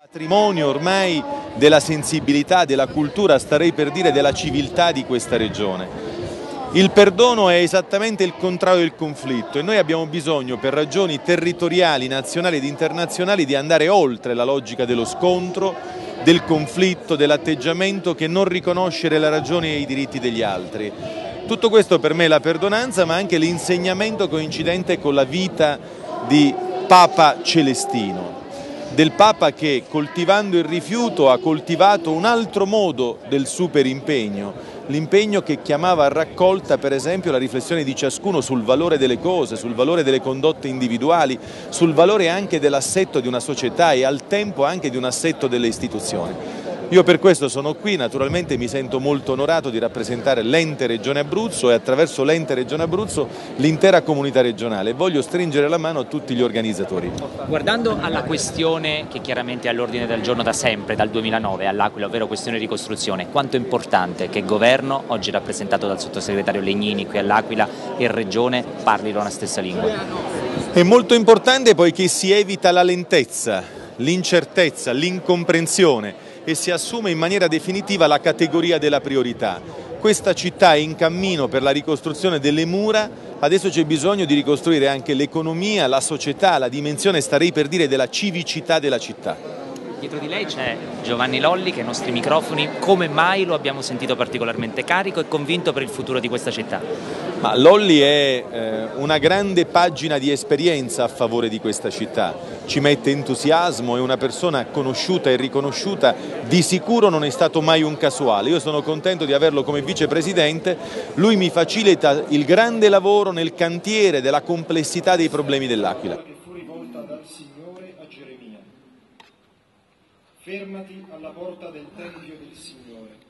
Patrimonio ormai della sensibilità, della cultura, starei per dire della civiltà di questa regione. Il perdono è esattamente il contrario del conflitto e noi abbiamo bisogno per ragioni territoriali, nazionali ed internazionali di andare oltre la logica dello scontro, del conflitto, dell'atteggiamento che non riconoscere la ragione e i diritti degli altri. Tutto questo per me è la perdonanza ma anche l'insegnamento coincidente con la vita di Papa Celestino del Papa che coltivando il rifiuto ha coltivato un altro modo del super impegno, l'impegno che chiamava a raccolta per esempio la riflessione di ciascuno sul valore delle cose, sul valore delle condotte individuali, sul valore anche dell'assetto di una società e al tempo anche di un assetto delle istituzioni. Io per questo sono qui, naturalmente mi sento molto onorato di rappresentare l'ente Regione Abruzzo e attraverso l'ente Regione Abruzzo l'intera comunità regionale voglio stringere la mano a tutti gli organizzatori. Guardando alla questione che chiaramente è all'ordine del giorno da sempre, dal 2009 all'Aquila, ovvero questione di ricostruzione, quanto è importante che il governo, oggi rappresentato dal sottosegretario Legnini qui all'Aquila e Regione, parlino la stessa lingua? È molto importante poiché si evita la lentezza, l'incertezza, l'incomprensione e si assume in maniera definitiva la categoria della priorità. Questa città è in cammino per la ricostruzione delle mura, adesso c'è bisogno di ricostruire anche l'economia, la società, la dimensione, starei per dire, della civicità della città. Dietro di lei c'è Giovanni Lolli che ai nostri microfoni come mai lo abbiamo sentito particolarmente carico e convinto per il futuro di questa città? Ma Lolli è eh, una grande pagina di esperienza a favore di questa città, ci mette entusiasmo, è una persona conosciuta e riconosciuta, di sicuro non è stato mai un casuale, io sono contento di averlo come vicepresidente, lui mi facilita il grande lavoro nel cantiere della complessità dei problemi dell'Aquila. Fermati alla porta del Tempio del Signore.